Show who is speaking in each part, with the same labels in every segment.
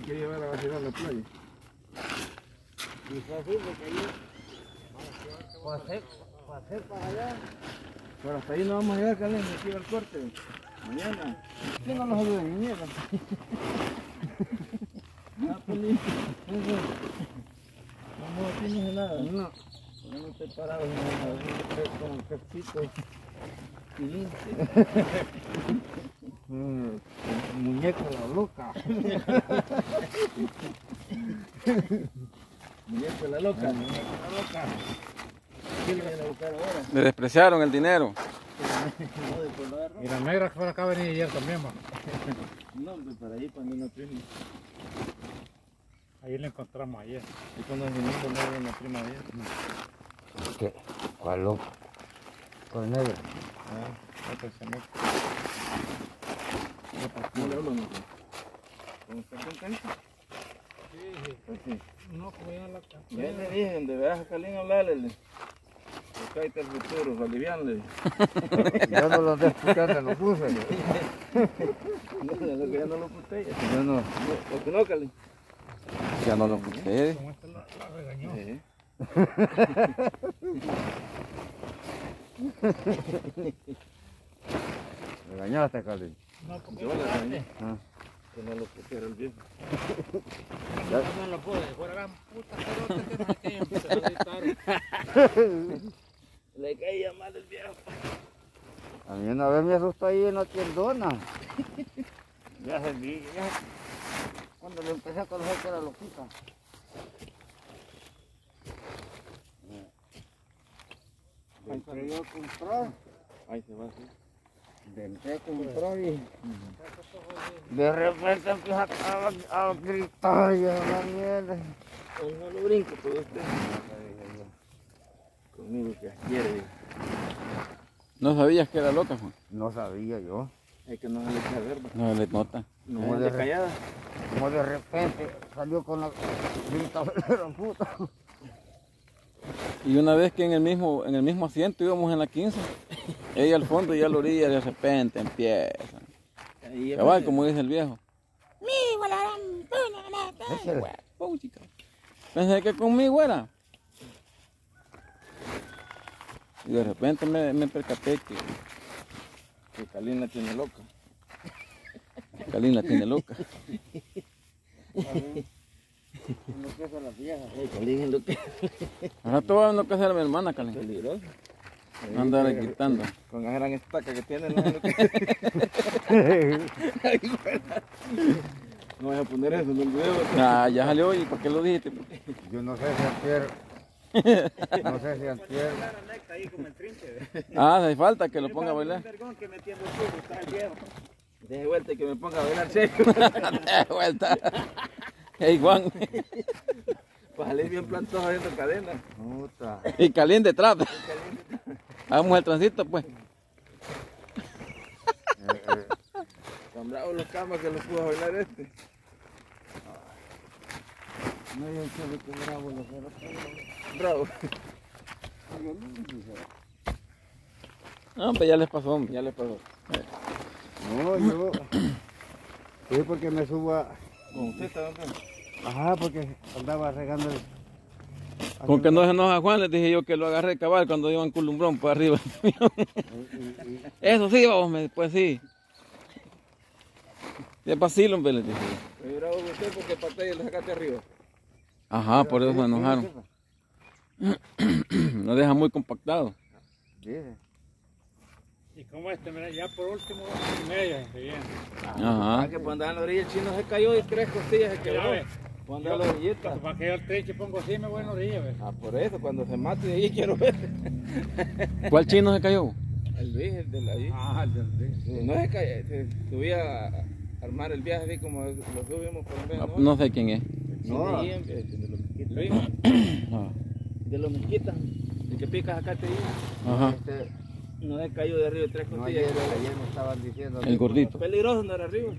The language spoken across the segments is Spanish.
Speaker 1: que llevar a vacilar la playa.
Speaker 2: Y fue así porque ahí pasé, pasé para allá.
Speaker 1: Pero hasta ahí no vamos a llegar, Calen, aquí va el corte. Mañana. ¿Quién no nos ayuda en niega? Ah, Poli. Eso. No, aquí no es nada. No. No estoy parado nada. Con el casquito. Y limpio.
Speaker 2: Mm, muñeco la loca.
Speaker 1: Muñeco la loca. Muñeco la loca. ¿Quién le viene a buscar ahora?
Speaker 3: Le despreciaron el dinero.
Speaker 1: No, de
Speaker 4: Y la negra que fue acá a venir ayer también, ma.
Speaker 1: No, hombre, para ahí cuando una prima.
Speaker 4: Ahí la encontramos ayer.
Speaker 1: Y cuando vinimos no había una prima de ella.
Speaker 2: ¿Qué? ¿Cuál loco? ¿Cuál negro?
Speaker 1: Ah, otra se mete. ¿Cómo le hablo, no? ¿Cómo está contento? Pues sí.
Speaker 4: No, ya
Speaker 1: Ya le dije, veas a hablarle. Está el.
Speaker 2: Yo no lo estoy escuchando, lo puse.
Speaker 1: No, ya ya no lo puse.
Speaker 2: Yo no.
Speaker 1: ¿Por qué no, Calín?
Speaker 3: Ya no lo escuché.
Speaker 4: Como esta la, regañó.
Speaker 1: Sí.
Speaker 2: Regañaste.
Speaker 4: No, porque
Speaker 1: Yo
Speaker 4: tarde.
Speaker 1: regañé.
Speaker 2: Ah.
Speaker 1: Que no lo puse, era el viejo.
Speaker 4: No lo pude. Fuera gran puta pelota que no a gritar.
Speaker 1: Le caía mal el viejo.
Speaker 2: A mí una vez me asustó ahí en la tiendona. Ya se vi, ya. Cuando le empecé a conocer que era loquita. Entré yo a comprar,
Speaker 1: Ahí se va así.
Speaker 2: Y de repente empieza a, a gritar y a la mierda.
Speaker 1: Hoy no lo brinco todo usted. Conmigo que quiere.
Speaker 3: No sabías que era loca, Juan.
Speaker 2: No sabía yo.
Speaker 1: Es que no se le echa verba.
Speaker 3: No le nota.
Speaker 1: No
Speaker 2: Como
Speaker 1: es
Speaker 2: de
Speaker 1: callada.
Speaker 2: Como de repente salió con la gritadera puta.
Speaker 3: Y una vez que en el mismo, en el mismo asiento íbamos en la 15, ella al fondo y a la orilla de repente empieza. Cabal, como dice el viejo. Pensé que conmigo era. Y de repente me, me percaté que
Speaker 1: Que Calín la tiene loca.
Speaker 3: Kalin la tiene loca.
Speaker 2: Lo que es a las viejas.
Speaker 1: Eh, lo que
Speaker 3: Ahora te voy a enloquecer a mi hermana, Kalin.
Speaker 1: peligroso.
Speaker 3: Andar quitando.
Speaker 1: Con la gran estaca que tiene, no. No voy a poner eso en el video.
Speaker 3: Ah, ya salió y ¿por qué lo dijiste?
Speaker 2: Yo no sé si antier, no sé si antier.
Speaker 3: Ah, hace falta que lo ponga a bailar.
Speaker 1: Deje vuelta y que me ponga a bailar serio.
Speaker 3: De vuelta. Hey, Juan.
Speaker 1: Para salir bien plantoso haciendo cadena.
Speaker 2: puta,
Speaker 3: Y Kalin detrás. Hagamos el transito, pues.
Speaker 1: Tan bravos los camas que los pudo bailar este.
Speaker 2: no yo sé qué bravo lo que era.
Speaker 1: Bravo.
Speaker 3: No, pues ya les pasó, hombre.
Speaker 1: Ya le pasó.
Speaker 2: No, yo, sí, porque me subo a,
Speaker 1: Con usted está dando.
Speaker 2: Ajá, porque andaba regando el,
Speaker 3: Con que no se enoja Juan, les dije yo que lo agarré cabal cuando iba en culumbrón por arriba. Eso sí, vamos, pues sí. De vacilo, hombre, les dije.
Speaker 1: Usted porque y le sacaste arriba.
Speaker 3: Ajá, por eso se enojaron. Lo deja muy compactado.
Speaker 4: Y como este, mira, ya por último, dos y media, viene.
Speaker 1: Ah,
Speaker 3: Ajá.
Speaker 1: que cuando andaba en la orilla el chino se cayó y tres costillas se quebró. En la orillita.
Speaker 4: Para que yo el trinche pongo así, me voy en orilla, ¿ves?
Speaker 1: Ah, por eso, cuando se mate de ahí quiero ver.
Speaker 3: ¿Cuál chino se cayó?
Speaker 1: El Luis, el de la ahí.
Speaker 4: Ah, el del
Speaker 1: Sí, No se cayó, se subía a armar el viaje así como lo subimos por un vez,
Speaker 3: No,
Speaker 1: ¿no?
Speaker 3: sé quién es.
Speaker 1: No. El de los mezquitas. Luis,
Speaker 3: Ah,
Speaker 1: de los mezquitas. El que picas acá te digo.
Speaker 3: Ajá.
Speaker 2: este,
Speaker 1: No se cayó de arriba de tres
Speaker 2: no, ayer, ayer me estaban diciendo,
Speaker 3: El gordito.
Speaker 1: Peligroso andar arriba.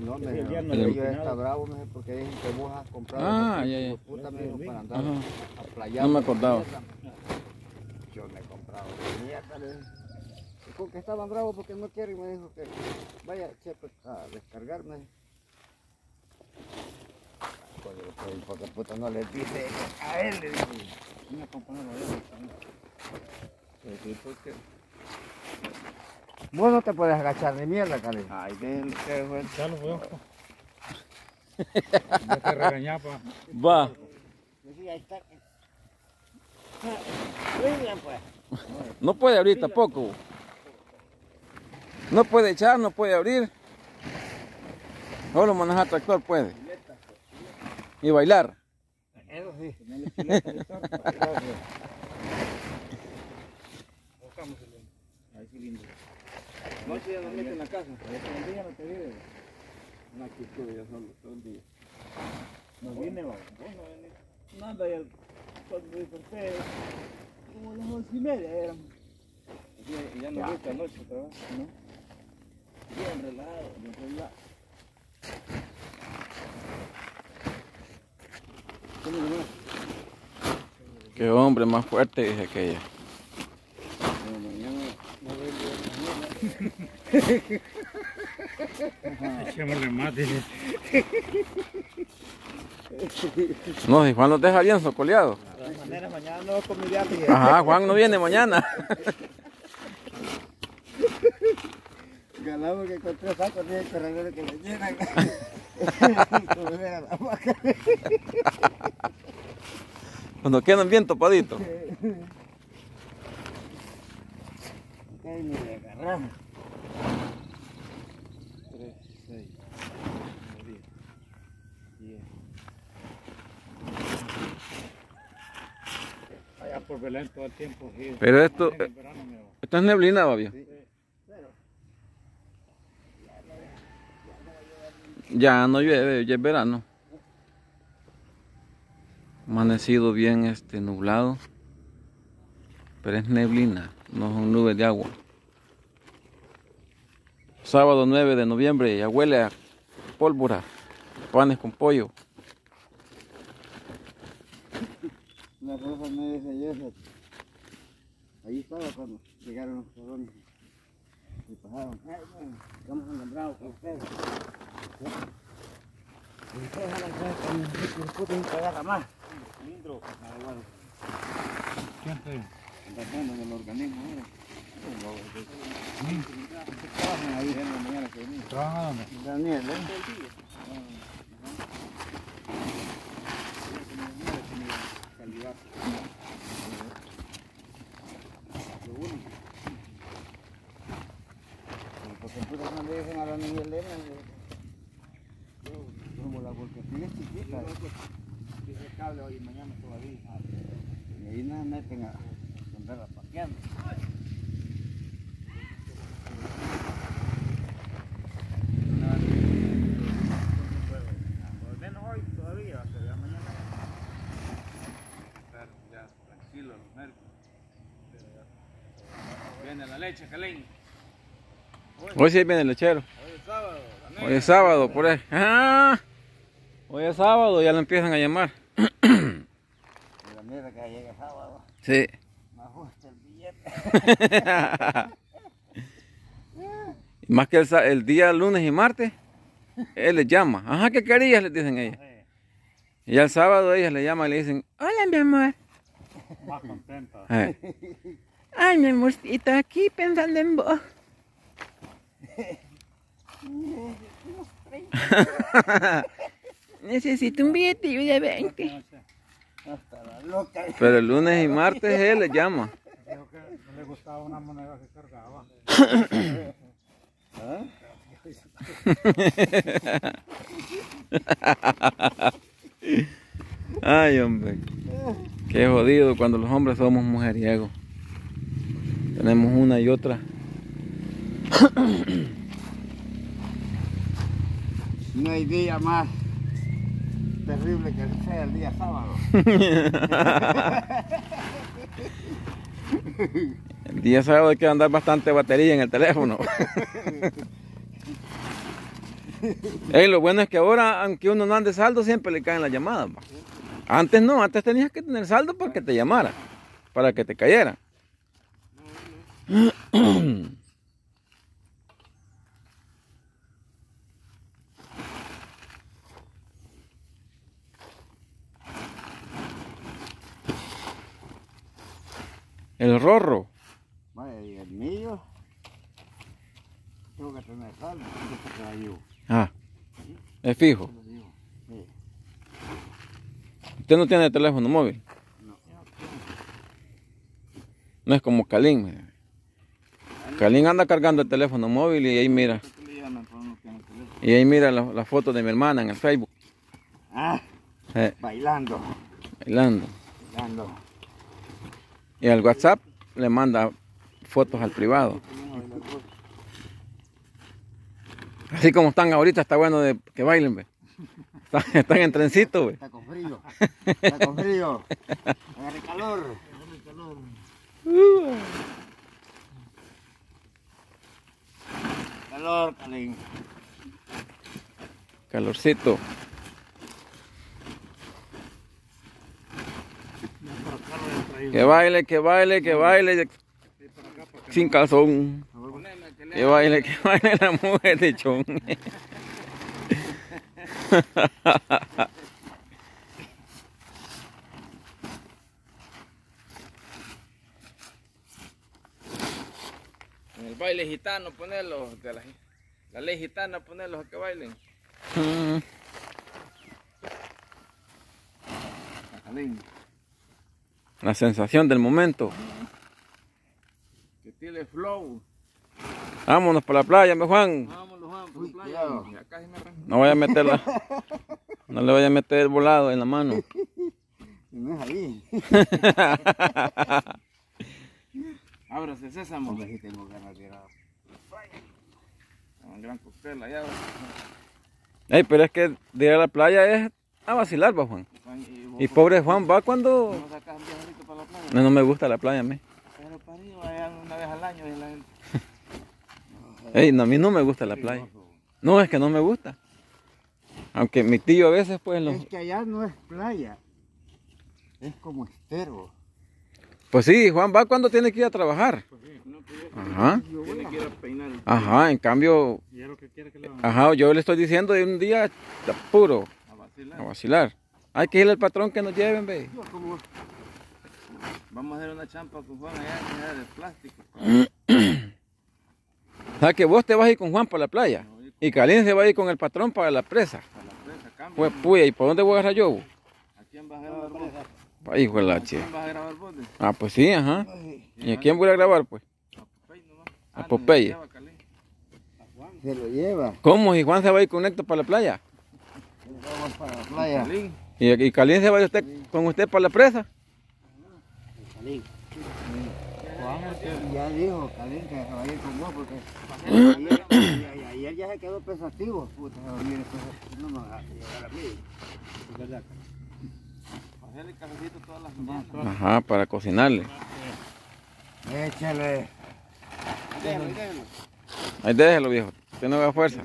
Speaker 2: no, me pero
Speaker 3: le
Speaker 2: yo
Speaker 4: dije
Speaker 2: está bravo, me dijo, porque dicen que vos has comprado,
Speaker 3: Ah, ya, ya.
Speaker 2: puta me dijo para andar a playar.
Speaker 3: No me acordaba.
Speaker 2: Yo me he comprado mierda, le dije. Y con que estaban bravos porque no quieren, me dijo que vaya, chepe, a descargarme. Ay, Porque puta no le dice a él. le dice. Una compañera de él también.
Speaker 1: Sí, porque...
Speaker 2: Vos no te puedes agachar ni mierda, Cali.
Speaker 1: Ay, déjenlo que fue.
Speaker 4: Ya lo veo. Ya te regañaba.
Speaker 3: Va.
Speaker 2: Sí, ahí está. Muy bien, pues.
Speaker 3: No puede abrir tampoco. No puede echar, no puede abrir. Solo manejar tractor puede. Y bailar.
Speaker 2: Eso sí.
Speaker 1: Ahí sí lindo.
Speaker 3: No, si ya no mete en la casa.
Speaker 1: Todo el día no te vive. Una actitud yo solo, todo el día. No vine, va. Vos no venís. Nada, y cuando desperté, como las once y media eran. Y ya no gusta noche trabajo, ¿no? Bien relajado, bien relajado.
Speaker 3: Qué hombre más fuerte, dice aquella.
Speaker 4: Echémosle más, dice.
Speaker 3: No, si Juan los deja bien socoleados.
Speaker 1: De todas maneras, mañana no comería.
Speaker 3: Ajá, Juan no viene mañana.
Speaker 2: Ganamos que con tres sacos tiene regalar que le llenan.
Speaker 3: Cuando quedan bien topaditos.
Speaker 2: Ay, le agarramos.
Speaker 1: Tres, seis, nueve, diez.
Speaker 4: Allá por Belén todo el tiempo. sí.
Speaker 3: Pero esto,
Speaker 4: verano,
Speaker 3: esto es neblina, Babio. Ya no llueve, ya es verano. Amanecido bien este nublado. Pero es neblina, no son nubes de agua. Sábado 9 de noviembre, ya huele a pólvora, panes con pollo.
Speaker 2: La rosa me dice yo, ahí estaba cuando llegaron los cabrones y pasaron. Estamos encontrados con ustedes. Y ustedes van a entrar con el puta y agarra más. En el organismo. Trabajan ahí. Daniel, ¿eh?
Speaker 1: Calidad.
Speaker 2: Lo único. Porque puta no le dicen a la niña Elena, le- yo, como la volquetilla es chiquita,
Speaker 1: Dice cable hoy y mañana todavía.
Speaker 2: y ahí nos meten a andarla paseando.
Speaker 1: Por lo menos hoy todavía, pero ya mañana. Estar ya tranquilo los nervios. Viene la leche.
Speaker 3: Hoy sí viene el lechero.
Speaker 1: Hoy es sábado.
Speaker 3: Hoy es sábado, por ahí. Ah, hoy es sábado, ya lo empiezan a llamar.
Speaker 2: La mierda que llega sábado,
Speaker 3: Sí.
Speaker 2: me ajusta el billete.
Speaker 3: Más que el, el día lunes y martes, él les llama. Ajá, ¿qué querías? Les dicen ellas. Y ya el sábado ellas le llaman y le dicen, hola mi amor.
Speaker 4: Más contenta.
Speaker 3: Ay, mi amorcito, aquí pensando en vos. Necesito un billetillo de 20.
Speaker 2: Hasta la loca.
Speaker 3: Pero el lunes y martes él les llama.
Speaker 4: Dijo que no le gustaba una moneda que cargaba.
Speaker 2: ¿Ah?
Speaker 3: Ay, hombre. Qué jodido cuando los hombres somos mujeriegos. Tenemos una y otra.
Speaker 2: No hay día más terrible que sea el día sábado.
Speaker 3: El día sábado hay que andar bastante batería en el teléfono. Ey, lo bueno es que ahora, aunque uno no ande saldo, siempre le caen las llamadas. pa. Antes no, antes tenías que tener saldo para que te llamara, para que te cayera. El rorro.
Speaker 2: Vale, y el millo. Tengo que tener calma, porque la llevo.
Speaker 3: Ah. Es fijo. Usted no tiene teléfono móvil.
Speaker 2: No.
Speaker 3: No es como Calín. Kalin anda cargando el teléfono móvil y ahí mira. Y ahí mira la, la foto de mi hermana en el Facebook.
Speaker 2: Ah, bailando,
Speaker 3: bailando.
Speaker 2: bailando.
Speaker 3: Y al WhatsApp le manda fotos al privado. Así como están ahorita, está bueno de que bailen, ve. Están, están en trencito, ve.
Speaker 2: Está con frío. Está con frío. Agarre calor. Calor, Calín.
Speaker 3: Calorcito. Que baile, que baile, que baile. Sin calzón. Que baile, que baile la mujer de chón.
Speaker 4: baile gitano ponerlos, de la, la ley gitana ponerlos a que bailen.
Speaker 2: Calín.
Speaker 3: La sensación del momento.
Speaker 4: Que tiene flow.
Speaker 3: Vámonos para la playa, me Juan.
Speaker 4: Vámonos, Juan, por
Speaker 2: Uy,
Speaker 4: la playa. Ya casi me arranco.
Speaker 3: No vaya a meterla. No le vaya a meter el volado en la mano.
Speaker 2: No es ahí.
Speaker 4: Ábrase sésamo.
Speaker 2: Hombre, sí tengo ganas de ir a...
Speaker 4: Un gran cóctel allá.
Speaker 3: Ey, pero es que de ir a la playa es a vacilar, va Juan.
Speaker 4: Juan, Y,
Speaker 3: pobre Juan va cuando...
Speaker 4: ¿No sacas un viajecito para la playa?
Speaker 3: No, no me gusta la playa a mí.
Speaker 4: Pero para allá una vez al año. Y la gente...
Speaker 3: Ey, no, a mí no me gusta la playa. No, es que no me gusta. Aunque mi tío a veces pues los...
Speaker 2: Es que allá no es playa. Es como estero.
Speaker 3: Pues sí, Juan va cuando tiene que ir a trabajar.
Speaker 4: No, pues,
Speaker 3: Ajá.
Speaker 4: tiene que ir a peinar. el-
Speaker 3: Ajá, en cambio...
Speaker 4: Y es lo que quiere que le hagan.
Speaker 3: Ajá, yo le estoy diciendo de un día puro
Speaker 4: A vacilar.
Speaker 3: a vacilar. Hay que ir al patrón que nos lleven, ve.
Speaker 2: Como...
Speaker 4: Vamos a hacer una champa con Juan allá, allá de plástico.
Speaker 3: O sea que vos te vas a ir con Juan para la playa. Y Calín se va a ir con el patrón para la presa.
Speaker 4: Para la presa, cambio.
Speaker 3: Pues puya, ¿y por dónde voy a agarrar yo?
Speaker 4: ¿A quién vas a vos?
Speaker 3: Ay, hijo de la
Speaker 4: ¿A
Speaker 3: che.
Speaker 4: vas a grabar vos?
Speaker 3: Ah, pues sí, ajá. ¿Y a quién voy a grabar, pues?
Speaker 4: A Popeye nomás.
Speaker 3: A
Speaker 4: Ah,
Speaker 3: Popeye.
Speaker 4: Calín.
Speaker 2: Se lo lleva.
Speaker 3: ¿Cómo? ¿Y Juan se va a ir con Héctor para la playa?
Speaker 2: Vamos para la playa.
Speaker 4: Calín.
Speaker 3: ¿Y, y Calín se va a ir usted, con usted para la presa?
Speaker 2: Calín. Juan ya dijo, Calín, que se va a ir con vos porque ayer, ya se quedó pensativo. Puta, se va a venir después, no me va a llegar a mí. Es verdad.
Speaker 4: Hacerle cafecito todas las mañanas.
Speaker 3: Ajá, para cocinarle.
Speaker 2: Échale.
Speaker 3: Ahí déjelo, viejo. Usted no haga fuerza.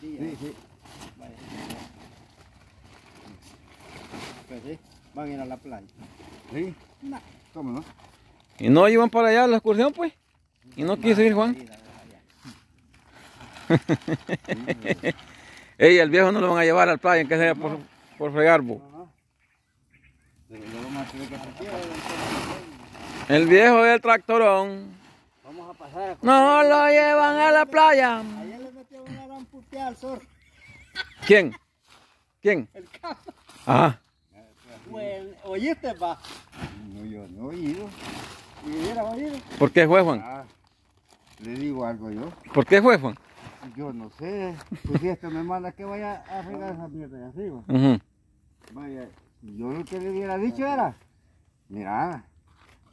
Speaker 2: Sí, sí. Pues sí, van a ir a la playa. ¿Sí? No. ¿Cómo no?
Speaker 3: ¿Y no iban para allá a la excursión, pues? ¿Y no quiso ir Juan? Ey, el viejo no lo van a llevar al playa, que sea por, por fregar, bo.
Speaker 2: Ajá. Pero lo vamos a tener que hacer.
Speaker 3: El viejo del tractorón.
Speaker 2: Vamos a pasar a
Speaker 3: No lo llevan a la playa.
Speaker 2: Ayer le metió una gran puteada al sol.
Speaker 3: ¿Quién? ¿Quién?
Speaker 2: El carro.
Speaker 3: Ajá.
Speaker 2: Bueno, ¿Oíste, pa? No, yo no he oído. ¿Y hubiera oído?
Speaker 3: ¿Por qué fue Juan?
Speaker 2: Ah, le digo algo yo.
Speaker 3: ¿Por qué fue Juan?
Speaker 2: Yo no sé. Pues si esto me manda que vaya a regar esa mierda de arriba. Vaya, lo que le hubiera dicho era, mira,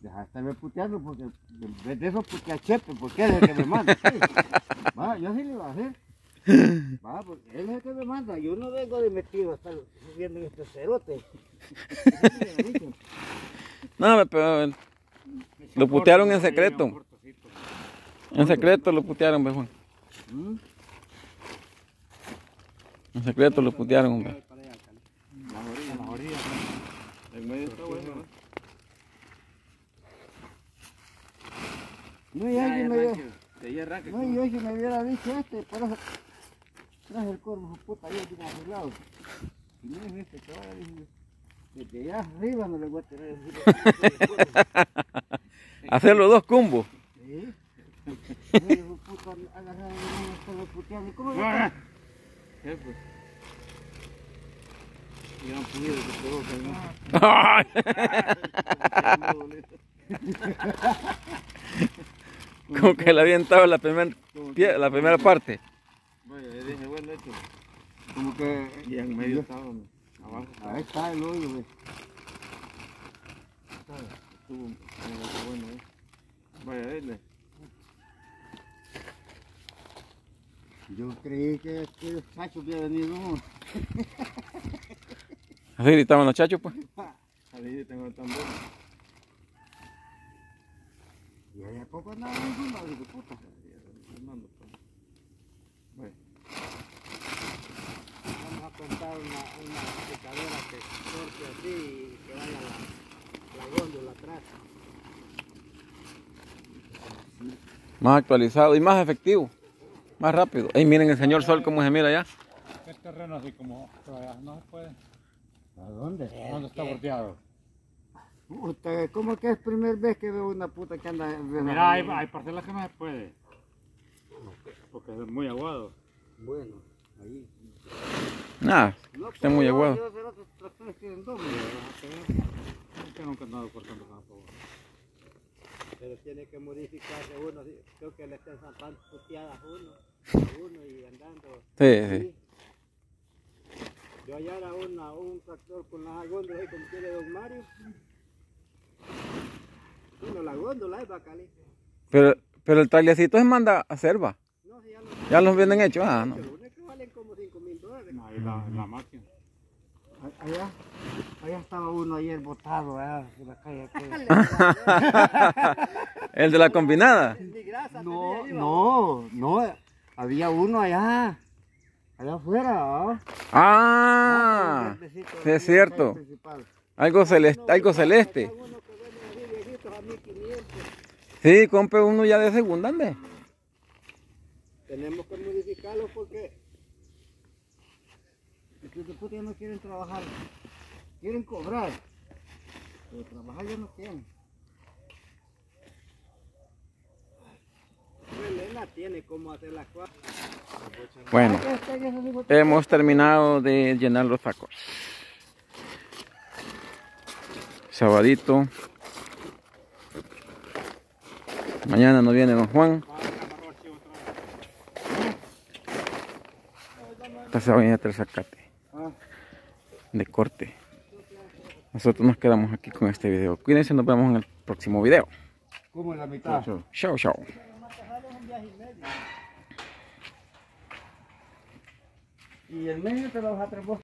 Speaker 2: deja de estarme puteando porque en vez de eso putea a Chepe, porque él es el que me manda. sí. Va, yo sí le iba a hacer. Va, porque él es el que me manda. Yo no vengo de metido a estar subiendo en este cerote.
Speaker 3: No, pero lo putearon en secreto. En secreto lo putearon, Juan.
Speaker 2: ¿Mm?
Speaker 3: En secreto lo putearon, hombre.
Speaker 4: Las orillas, las orillas. En medio está bueno. ¿no?
Speaker 2: No, y alguien me.
Speaker 4: De ahí
Speaker 2: no, y yo si me hubiera dicho este, por eso traje el corvo, puta, yo aquí arreglado. Y no es este, dije. Desde allá arriba no le voy a tener.
Speaker 3: Hacer los dos cumbos.
Speaker 2: Sí. Puta, agarrar el puteando. ¿Cómo le
Speaker 1: Ah. ¿Qué pues? Gran puñero que pegó,
Speaker 3: Como que le había aventado la, primer, pie- la primera parte.
Speaker 1: Vaya, yo dije, bueno, esto.
Speaker 2: Como que.
Speaker 1: Y en medio estaba, abajo.
Speaker 2: Ahí está el hoyo, güey.
Speaker 1: Estuvo eh, bueno, ¿eh? Vaya, dile.
Speaker 2: Yo creí que aquellos chachos habían venido.
Speaker 3: Así gritaban los chachos, pues.
Speaker 1: Yo tengo el tambor.
Speaker 2: Y ahí a poco andaba en hijo de puta.
Speaker 1: Fernando, pues. Vaya.
Speaker 4: Vamos a comprar una, una secadora que corte así y que vaya la, la góndola atrás.
Speaker 3: Más actualizado y más efectivo. Más rápido. Ey, miren el señor Sol cómo se mira allá.
Speaker 4: El terreno así como todavía no se puede.
Speaker 2: ¿A dónde?
Speaker 4: ¿Dónde está bordeado?
Speaker 2: Puta, ¿cómo que es primera vez que veo una puta que anda?
Speaker 4: Mira, hay, hay parcelas que no se puede. Porque es muy aguado.
Speaker 2: Bueno, ahí.
Speaker 3: Nada,
Speaker 2: No,
Speaker 3: está muy aguado.
Speaker 2: yo hacer otros tractores tienen doble.
Speaker 4: Yo nunca he andado cortando.
Speaker 5: Pero tiene que modificarse uno, sí, creo que le están zampando puteadas uno, a uno y andando.
Speaker 3: Sí, sí.
Speaker 5: Yo hallara una, un tractor con las góndolas ahí como tiene Don Mario. Bueno, la góndola es bacalí.
Speaker 3: Pero, pero el trailecito se manda a hacer, va.
Speaker 5: No, si ya lo
Speaker 3: Ya los vienen hechos. Ah, no.
Speaker 5: Lo único que valen como 5 mil dólares.
Speaker 4: Ahí la, la máquina.
Speaker 2: Allá, allá estaba uno ayer botado, allá en la calle.
Speaker 3: El de la combinada.
Speaker 2: No, no, no, había uno allá, allá afuera. ¿ah?
Speaker 3: Ah, sí es cierto. algo celeste. Algo celeste.
Speaker 5: Hay unos que venden así viejitos a 1500.
Speaker 3: Sí, compre uno ya de segunda, ande.
Speaker 5: Tenemos que modificarlo porque
Speaker 2: Estos de puta ya no quieren trabajar, quieren cobrar, pero trabajar ya no quieren.
Speaker 5: tiene cómo hacer.
Speaker 3: Bueno, hemos terminado de llenar los sacos. Sabadito. Mañana nos viene don Juan. Esta se va a venir a traer zacate. De corte. Nosotros nos quedamos aquí con este video. Cuídense, nos vemos en el próximo video.
Speaker 2: Como en la mitad.
Speaker 3: Chao, chao.
Speaker 2: Y el medio te lo vas a traer vos.